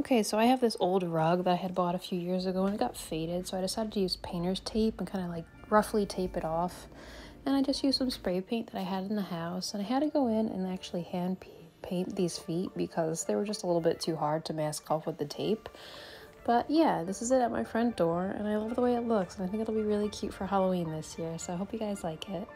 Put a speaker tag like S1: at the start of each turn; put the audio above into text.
S1: Okay, so I have this old rug that I had bought a few years ago and it got faded, so I decided to use painter's tape and kind of like roughly tape it off. And I just used some spray paint that I had in the house and I had to go in and actually hand paint these feet because they were just a little bit too hard to mask off with the tape. But yeah, this is it at my front door and I love the way it looks and I think it'll be really cute for Halloween this year, so I hope you guys like it.